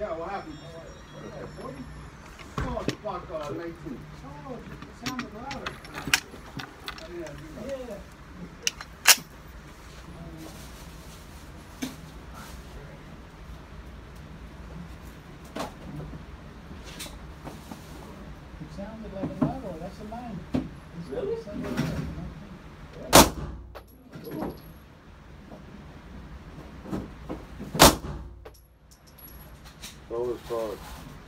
Yeah, what happened? Oh, it's uh, nineteen. Oh, it sounded louder. Yeah, Yeah. It sounded like a one, that's a mine. It's Really? So is frogs.